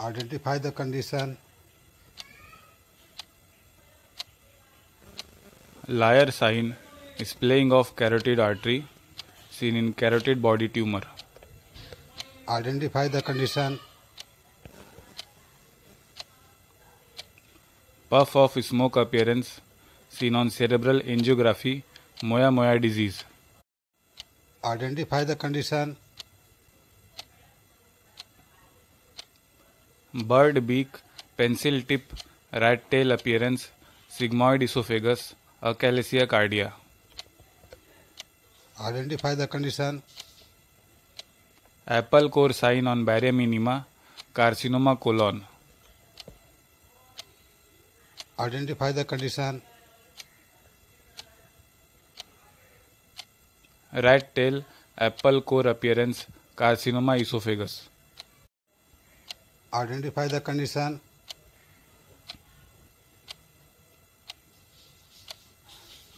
identify the condition liar sign is playing of carotid artery seen in carotid body tumor identify the condition puff of smoke appearance seen on cerebral angiography moya moya disease identify the condition bird beak pencil tip rat tail appearance sigmoid oesophagus achalasia cardia identify the condition apple core sign on barium enema carcinoma colon identify the condition rat tail apple core appearance carcinoma oesophagus identify the condition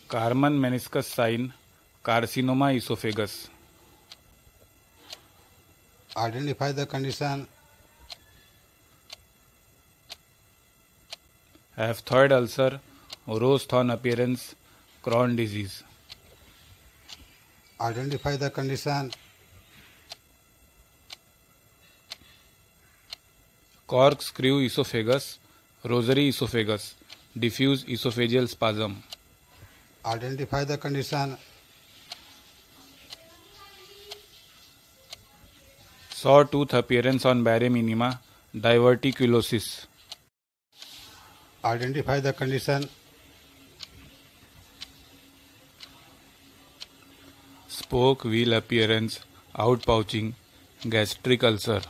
Carmen meniscus sign carcinoma esophagus identify the condition have thyroid ulcer rose thorn appearance Crohn disease identify the condition corkscrew oesophagus rosary oesophagus diffuse esophageal spasm. Identify the condition. Sawtooth appearance on barium enema, diverticulosis. Identify the condition. Spoke wheel appearance, outpouching, gastric ulcer.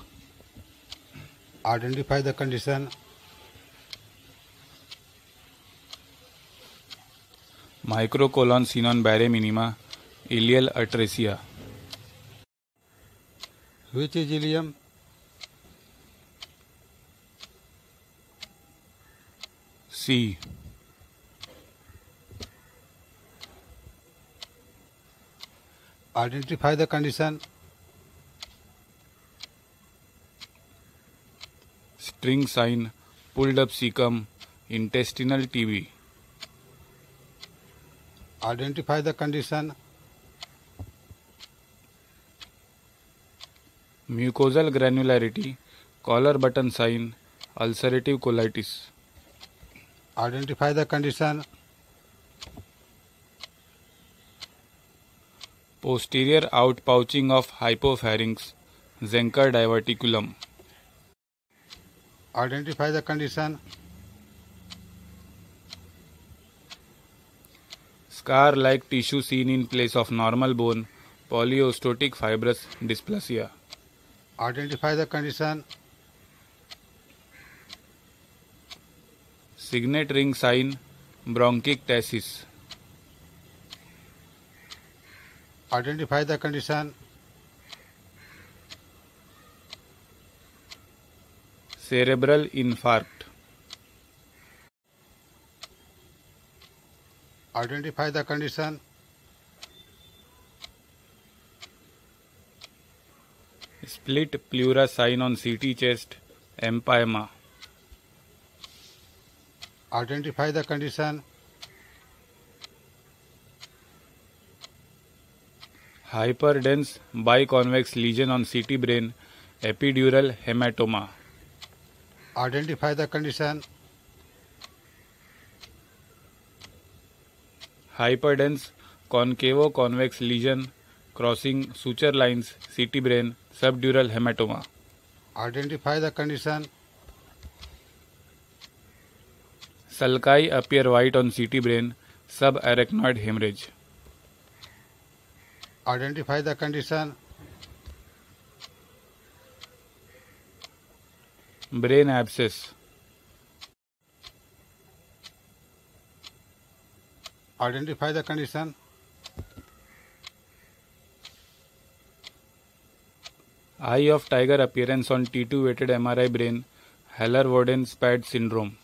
identify the condition microcolon seen on bare minima ileal atresia which is ileum c identify the condition string sign pulled up caecum intestinal TB identify the condition mucosal granularity collar button sign ulcerative colitis identify the condition posterior outpouching of hypopharynx Zenker diverticulum identify the condition scar like tissue seen in place of normal bone polyostotic fibrous dysplasia identify the condition signet ring sign bronchiectasis identify the condition Cerebral infarct. Identify the condition. Split pleura sign on CT chest, empyema. Identify the condition. Hyperdense biconvex lesion on CT brain, epidural hematoma identify the condition hyperdense concavo convex lesion crossing suture lines CT brain subdural hematoma identify the condition sulci appear white on CT brain subarachnoid hemorrhage identify the condition Brain abscess. Identify the condition. Eye of tiger appearance on T2 weighted MRI brain, Haller-Warden-Spatz syndrome.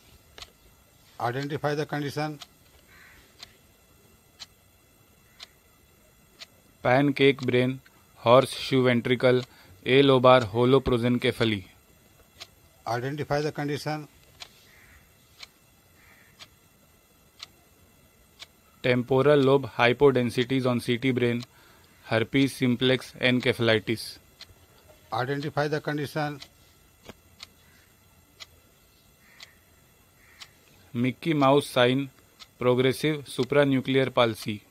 Identify the condition. Pancake brain, horse shoe ventricle, A. lobar holoprosencephaly. identify the condition temporal lobe hypodensities on CT brain, herpes simplex encephalitis. Identify the condition. Mickey Mouse sign, progressive supranuclear palsy.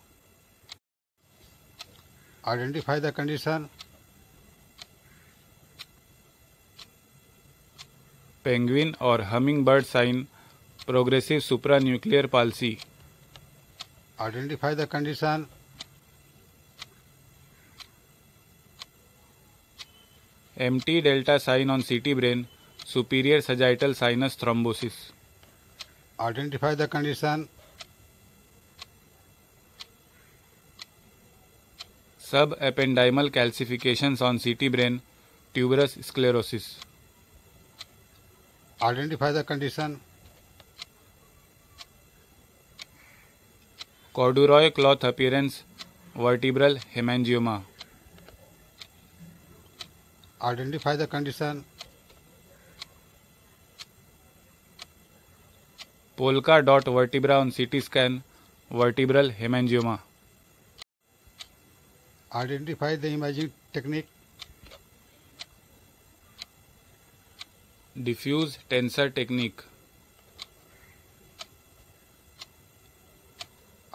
Identify the condition. Penguin और hummingbird sign progressive supranuclear palsy identify the condition M T delta sign on C T brain superior sagittal sinus thrombosis identify the condition subependymal calcification on C T brain tuberous sclerosis identify the condition corduroy cloth appearance vertebral hemangioma identify the condition polka dot vertebra on ct scan vertebral hemangioma identify the imaging technique diffuse tensor technique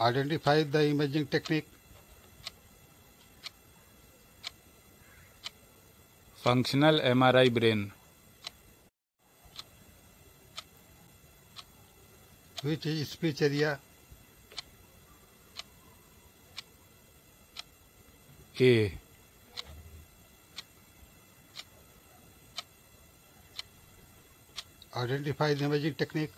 identify the imaging technique functional MRI brain which is speech area A Identify the imaging technique.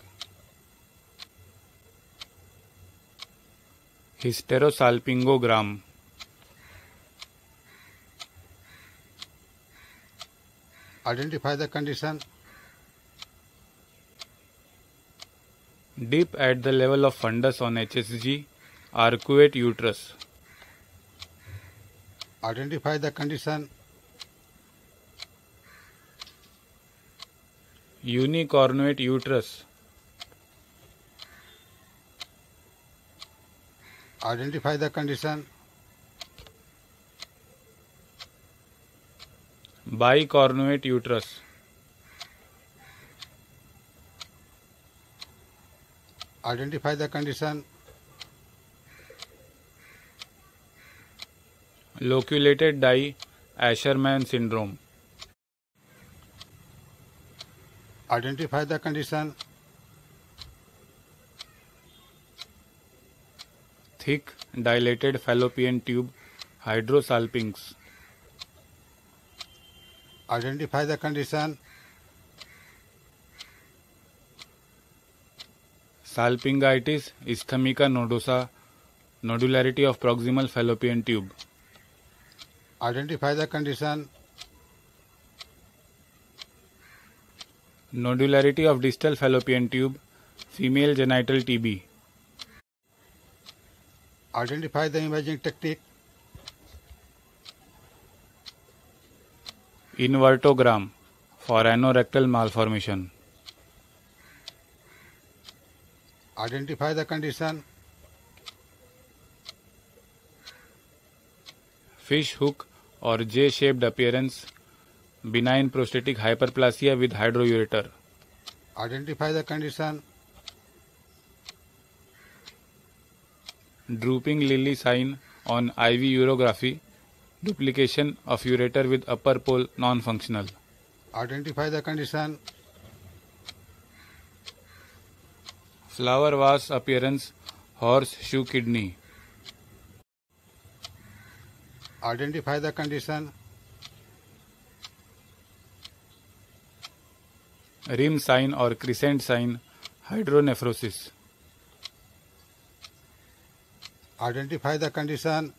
Hysterosalpingogram. Identify the condition. Deep at the level of fundus on HSG, arcuate uterus. Identify the condition. unicornuate uterus. Identify the condition. Bicornuate uterus. Identify the condition. Loculated die, Asherman syndrome. identify the condition thick dilated fallopian tube hydrosalpinx identify the condition salpingitis isthmica nodosa nodularity of proximal fallopian tube identify the condition Nodularity of distal fallopian tube, female genital TB. Identify the imaging technique. Invertogram for anorectal malformation. Identify the condition. Fish hook or J-shaped appearance Benign prostatic hyperplasia with hydroureter. Identify the condition. Drooping lily sign on IV urography. Duplication of ureter with upper pole non-functional. Identify the condition. Flower vase appearance, horseshoe kidney. Identify the condition. Rim sign और crescent sign hydronephrosis identify the condition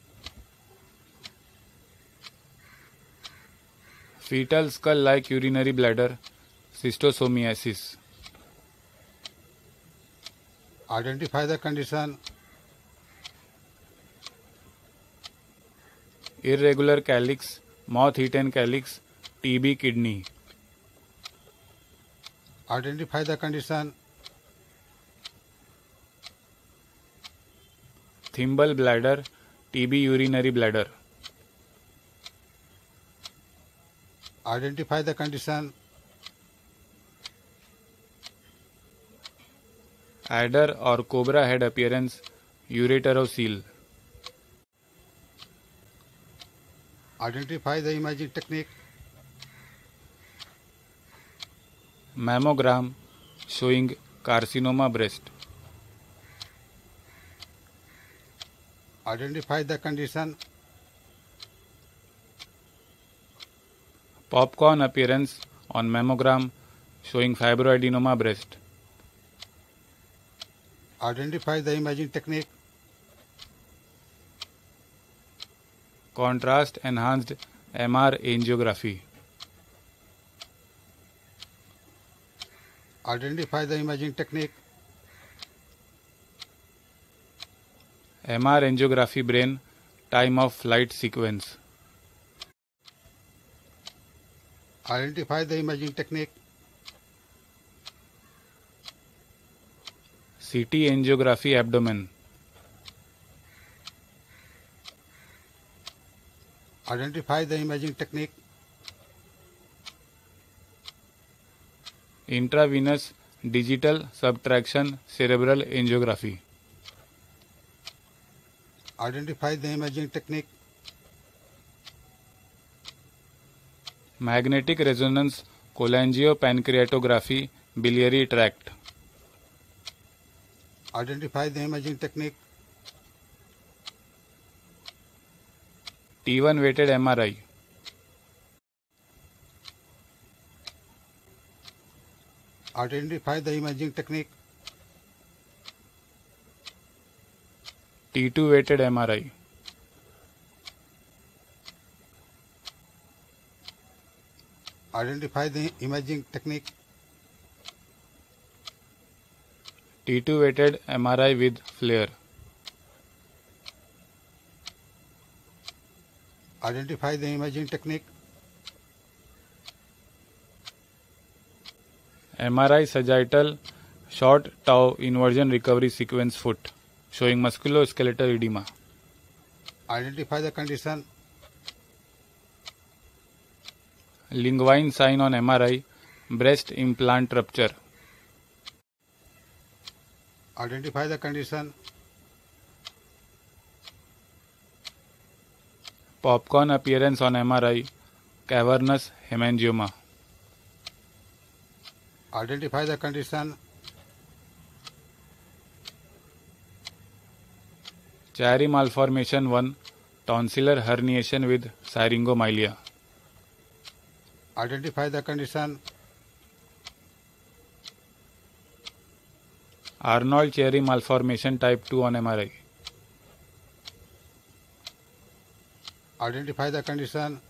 foetal skull like urinary bladder schistosomiasis identify the condition irregular calyx moth eaten and calyx TB kidney identify the condition thimble bladder TB urinary bladder identify the condition adder or cobra head appearance ureter of seal identify the imaging technique mammogram showing carcinoma breast. Identify the condition. Popcorn appearance on mammogram showing fibroadenoma breast. Identify the imaging technique. Contrast enhanced MR angiography. Identify the imaging technique. MR angiography brain time of flight sequence. Identify the imaging technique. CT angiography abdomen. Identify the imaging technique. Intravenous digital subtraction cerebral angiography identify the imaging technique magnetic resonance cholangiopancreatography biliary tract identify the imaging technique T one weighted MRI Identify the imaging technique. T2 weighted MRI. Identify the imaging technique. T2 weighted MRI with FLIR. Identify the imaging technique. MRI sagittal short tau inversion recovery sequence foot showing musculoskeletal edema. Identify the condition. Linguine sign on MRI breast implant rupture. Identify the condition. Popcorn appearance on MRI cavernous hemangioma. identify the condition cherry malformation 1 tonsillar herniation with syringomyelia identify the condition arnold cherry malformation type 2 on mri identify the condition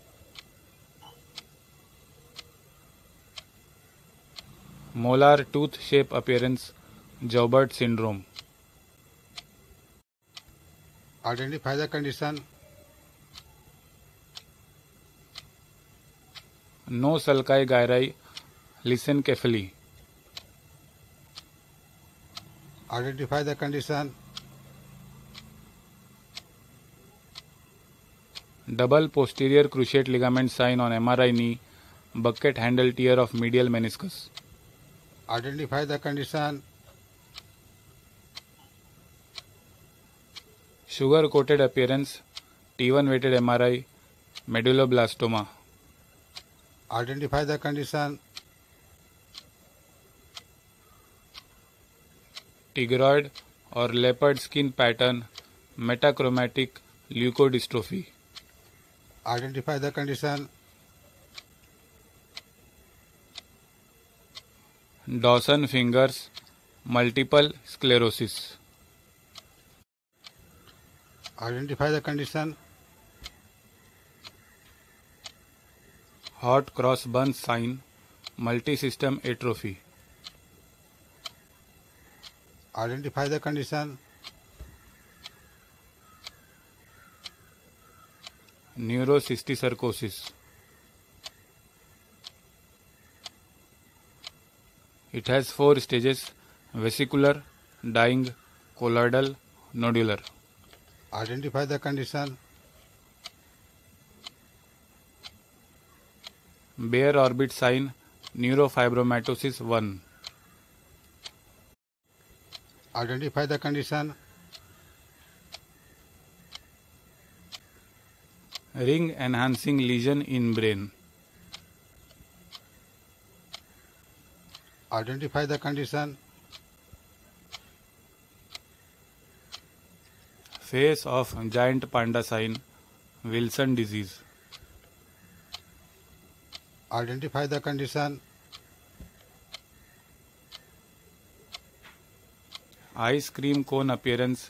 Molar tooth shape appearance, Joubert syndrome. Identify the condition. No sulci gyri, lysencephaly. Identify the condition. Double posterior cruciate ligament sign on MRI knee, bucket handle tear of medial meniscus identify the condition sugar coated appearance T1 weighted MRI medulloblastoma identify the condition tigroid or leopard skin pattern metachromatic leukodystrophy identify the condition Dawson fingers multiple sclerosis identify the condition hot cross bun sign multi system atrophy identify the condition neurocysticercosis It has four stages vesicular, dying, colloidal, nodular. Identify the condition. Bare orbit sign neurofibromatosis 1. Identify the condition. Ring enhancing lesion in brain. identify the condition face of giant panda sign wilson disease identify the condition ice cream cone appearance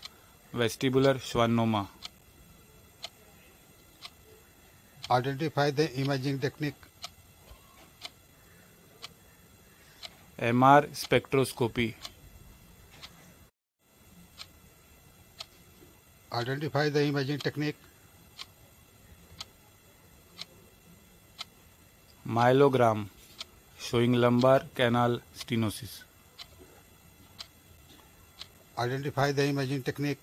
vestibular schwannoma identify the imaging technique MR spectroscopy identify the imaging technique myelogram showing lumbar canal stenosis identify the imaging technique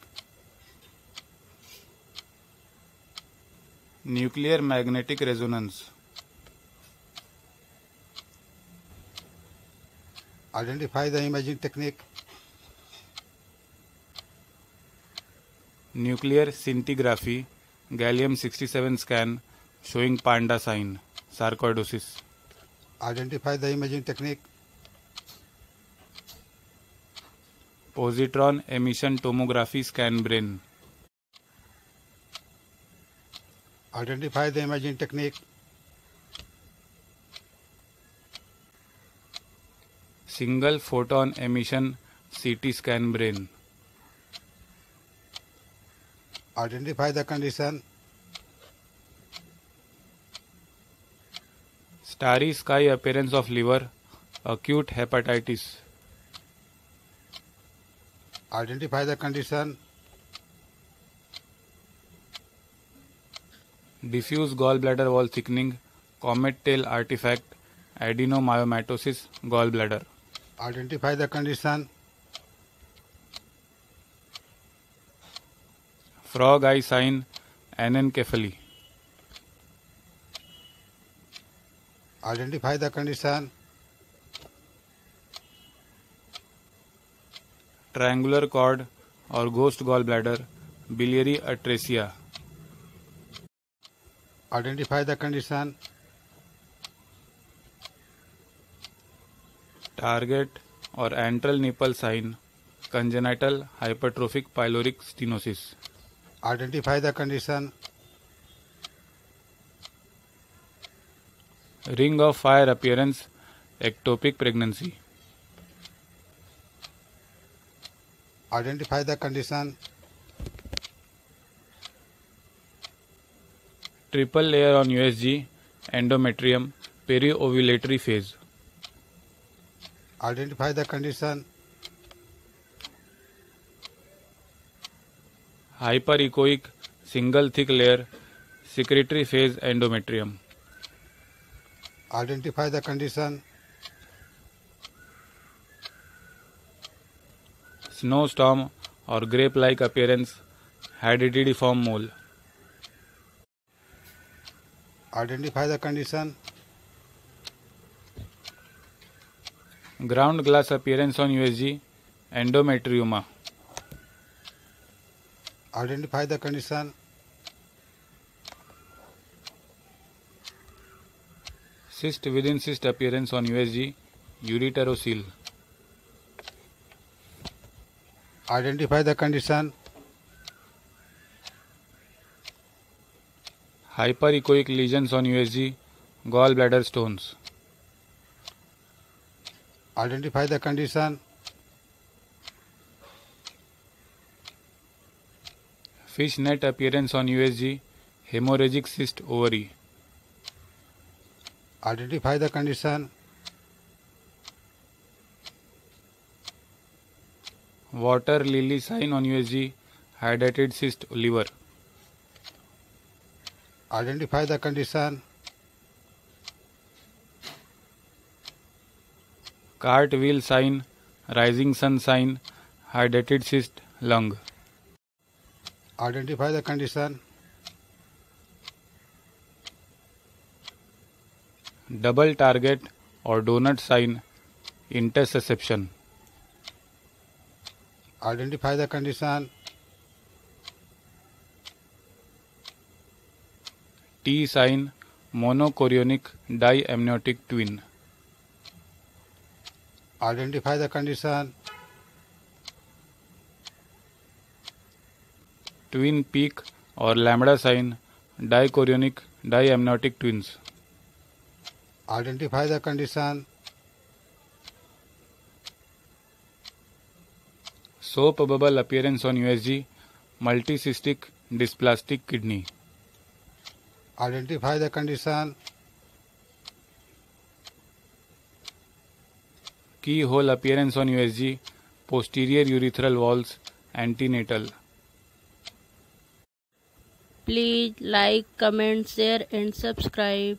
nuclear magnetic resonance Identify the imaging technique. Nuclear scintigraphy, gallium-67 scan showing panda sign, sarcoidosis. Identify the imaging technique. positron emission tomography scan brain. Identify the imaging technique single photon emission CT scan brain. Identify the condition. Starry sky appearance of liver, acute hepatitis. Identify the condition. Diffuse gallbladder wall thickening, comet tail artifact, adenomyomatosis, gallbladder. identify the condition frog eye sign anencephaly identify the condition triangular cord or ghost gallbladder biliary atresia identify the condition Target or antral nipple sign, congenital hypertrophic pyloric stenosis. Identify the condition. Ring of fire appearance, ectopic pregnancy. Identify the condition. Triple layer on USG, endometrium, peri-ovulatory phase. identify the condition hyperechoic single thick layer secretory phase endometrium identify the condition snowstorm or grape like appearance hydatidiform mole identify the condition Ground glass appearance on USG, endometrioma. Identify the condition. Cyst within cyst appearance on USG, ureterocele. Identify the condition. Hyperechoic lesions on USG, gallbladder stones identify the condition fish net appearance on USG hemorrhagic cyst ovary identify the condition water lily sign on USG hydrated cyst liver identify the condition cartwheel sign rising sun sign hydrated cyst lung identify the condition double target और doughnut sign intussusception identify the condition T sign monochorionic diamniotic twin identify the condition twin peak or lambda sign dichorionic diamniotic twins identify the condition soap bubble appearance on usg multicystic dysplastic kidney identify the condition Keyhole appearance on USG, posterior urethral walls, antenatal. Please like, comment, share and subscribe.